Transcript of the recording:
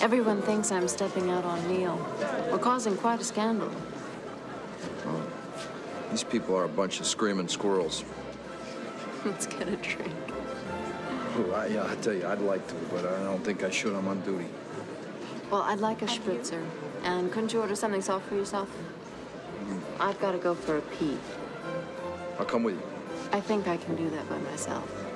Everyone thinks I'm stepping out on Neil. We're causing quite a scandal. These people are a bunch of screaming squirrels. Let's get a drink. Oh, I, yeah, I tell you, I'd like to, but I don't think I should. I'm on duty. Well, I'd like a spritzer. And couldn't you order something soft for yourself? Mm. I've got to go for a pee. I'll come with you. I think I can do that by myself.